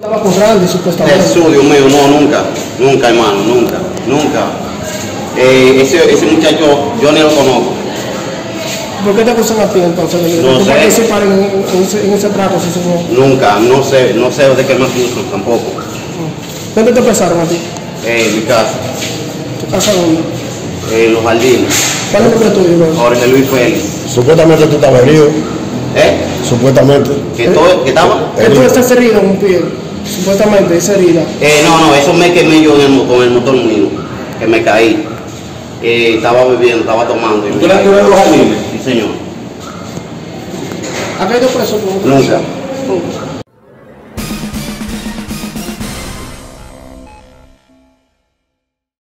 Estaba con Randy, supuestamente. Jesús, Dios mío, no, nunca, nunca, hermano, nunca, nunca. Eh, ese, ese muchacho, yo ni lo conozco. ¿Por qué te acusan a ti entonces de No sé. participar en, en ese, en ese trato, señor? Nunca, no sé, no sé de qué me acusan tampoco. ¿Dónde te empezaron a ti? Eh, en mi casa, ¿Tu casa dónde? en los jardines, ¿Cuál es el nombre tuyo, Iván? Jorge Luis Félix. Supuestamente tú estabas herido, ¿Eh? supuestamente. ¿Que, todo, que estaba? Que tú estás herido en un pie, supuestamente, esa herida. Eh, no, no, eso me quemé yo en el, con el motor mío, que me caí. Eh, estaba bebiendo, estaba tomando. y ¿Tú eres tú los jardines? Sí, señor. ¿Ha caído preso? Nunca. Nunca.